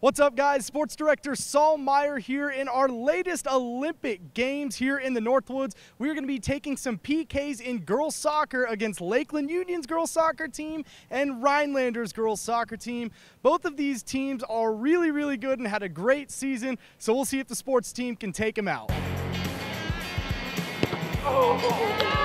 What's up, guys? Sports Director Saul Meyer here in our latest Olympic Games here in the Northwoods. We're going to be taking some PKs in girls soccer against Lakeland Union's girls soccer team and Rhinelander's girls soccer team. Both of these teams are really, really good and had a great season, so we'll see if the sports team can take them out. I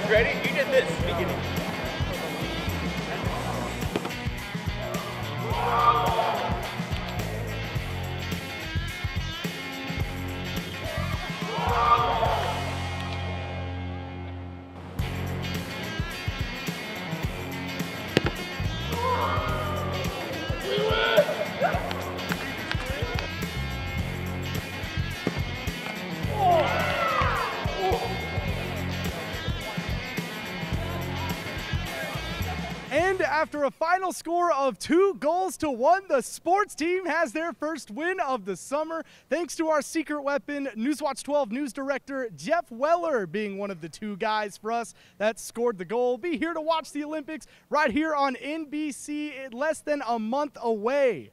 guys ready? You did this beginning. And after a final score of two goals to one, the sports team has their first win of the summer, thanks to our secret weapon, Newswatch 12 news director Jeff Weller being one of the two guys for us that scored the goal. Be here to watch the Olympics right here on NBC, less than a month away.